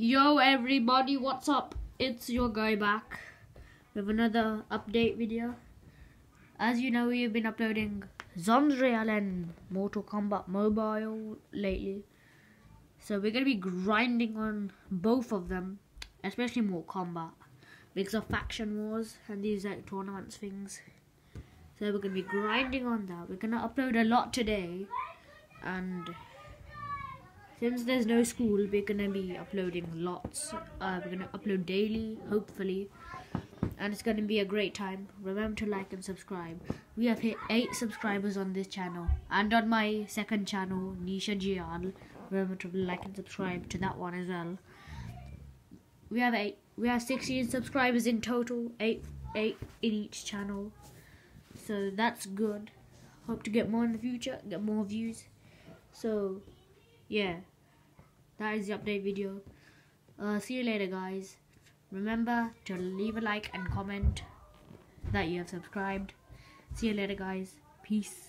Yo everybody, what's up? It's your guy back with another update video. As you know, we have been uploading Zondreal and Mortal Kombat Mobile lately. So we're gonna be grinding on both of them, especially Mortal Kombat, because of faction wars and these like tournaments things. So we're gonna be grinding on that. We're gonna upload a lot today, and since there's no school, we're gonna be uploading lots. Uh, we're gonna upload daily, hopefully, and it's gonna be a great time. Remember to like and subscribe. We have hit eight subscribers on this channel and on my second channel, Nisha Jian. Remember to like and subscribe to that one as well. We have eight. We have 16 subscribers in total. Eight, eight in each channel. So that's good. Hope to get more in the future. Get more views. So yeah, that is the update video. Uh, see you later, guys. Remember to leave a like and comment that you have subscribed. See you later, guys. Peace.